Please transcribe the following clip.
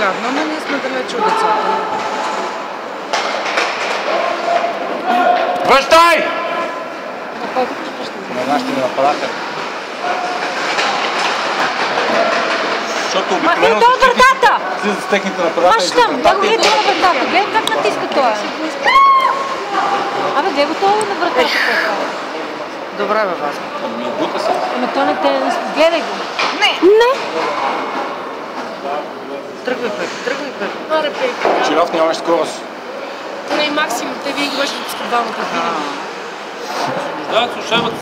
гадно, ама ние сме далече от децата. Връщай! На нашите нападатели. Защото Махни обикновено долу вратата! слизат с техните нападатели. Маш там, да го е долу вратата. Гледай как натиска той. Абе, гледай го долу на вратата. става. Добре, бе, Васко. Ми бута се. Ама то не те... Гледай го. Не! Не! Тръгвай, Пепи, тръгвай, Пепи. Аре, пей. Чиров нямаш скорост. Не и Максим, те вие го беше с двамата. Да, слушават